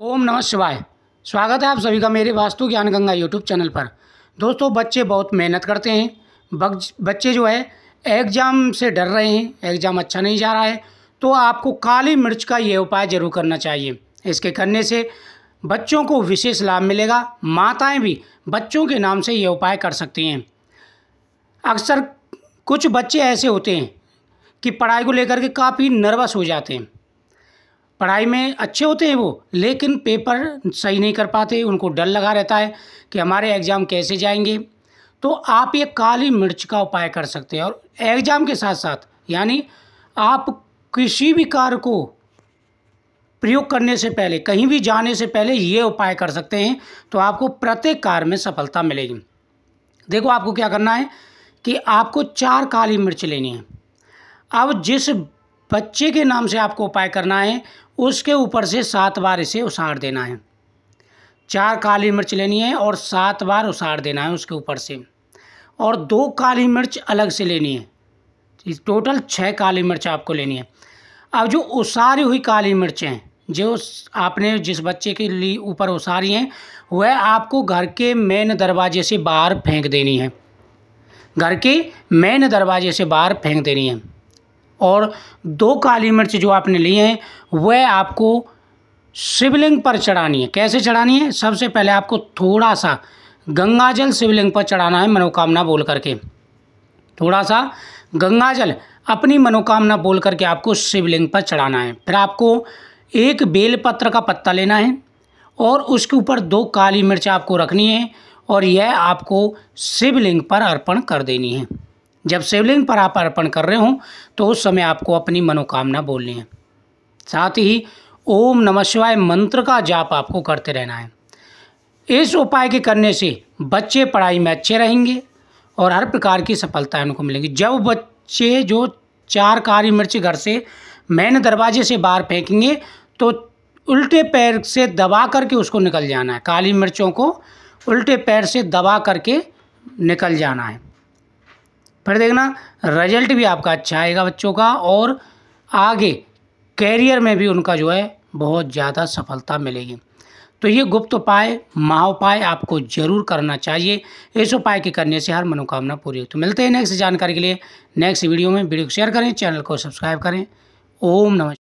ओम नमः शिवाय। स्वागत है आप सभी का मेरे वास्तु ज्ञान गंगा यूट्यूब चैनल पर। दोस्तों, बच्चे बहुत मेहनत करते हैं। बच्चे जो है, एग्ज़ाम से डर रहे हैं। एग्ज़ाम अच्छा नहीं जा रहा है। तो आपको काली मिर्च का ये उपाय ज़रूर करना चाहिए। इसके करने से बच्चों को विशेष लाभ मिलेगा। माताएँ भी बच्चों के नाम से ये उपाय कर सकती हैं। अक्सर कुछ बच्चे ऐसे होते हैं कि पढ़ाई को लेकर के काफ़ी नर्वस हो जाते हैं। पढ़ाई में अच्छे होते हैं वो, लेकिन पेपर सही नहीं कर पाते, उनको डर लगा रहता है कि हमारे एग्ज़ाम कैसे जाएँगे। तो आप ये काली मिर्च का उपाय कर सकते हैं और एग्ज़ाम के साथ साथ यानी आप किसी भी कार्य को प्रयोग करने से पहले, कहीं भी जाने से पहले ये उपाय कर सकते हैं तो आपको प्रत्येक कार्य में सफलता मिलेगी। देखो आपको क्या करना है कि आपको चार काली मिर्च लेनी है। अब जिस बच्चे के नाम से आपको उपाय करना है, उसके ऊपर से सात बार इसे उसाड़ देना है। चार काली मिर्च लेनी है और सात बार उसाड़ देना है उसके ऊपर से। और दो काली मिर्च अलग से लेनी है। टोटल छः काली मिर्च आपको लेनी है। अब जो उसारी हुई काली मिर्चें जो आपने जिस बच्चे के लिए ऊपर उसारी हैं, वह आपको घर के मेन दरवाजे से बाहर फेंक देनी है। घर के मेन दरवाजे से बाहर फेंक देनी है। और दो काली मिर्च जो आपने लिए हैं, वह आपको शिवलिंग पर चढ़ानी है। कैसे चढ़ानी है? सबसे पहले आपको थोड़ा सा गंगाजल शिवलिंग पर चढ़ाना है मनोकामना बोल करके। थोड़ा सा गंगा जल अपनी मनोकामना बोल करके आपको शिवलिंग पर चढ़ाना है। फिर आपको एक बेलपत्र का पत्ता लेना है और उसके ऊपर दो काली मिर्च आपको रखनी है और यह आपको शिवलिंग पर अर्पण कर देनी है। जब शिवलिंग पर आप अर्पण कर रहे हों तो उस समय आपको अपनी मनोकामना बोलनी है। साथ ही ओम नमः शिवाय मंत्र का जाप आपको करते रहना है। इस उपाय के करने से बच्चे पढ़ाई में अच्छे रहेंगे और हर प्रकार की सफलता उनको मिलेंगी। जब बच्चे जो चार काली मिर्च घर से मैन दरवाजे से बाहर फेंकेंगे तो उल्टे पैर से दबा करके उसको निकल जाना है। काली मिर्चों को उल्टे पैर से दबा करके निकल जाना है। फिर देखना रिज़ल्ट भी आपका अच्छा आएगा बच्चों का और आगे कैरियर में भी उनका जो है बहुत ज़्यादा सफलता मिलेगी। तो ये गुप्त उपाय महा उपाय आपको ज़रूर करना चाहिए। इस उपाय के करने से हर मनोकामना पूरी तो मिलते हैं नेक्स्ट जानकारी के लिए। नेक्स्ट वीडियो में वीडियो को शेयर करें चैनल को सब्सक्राइब करें। ओम नमः।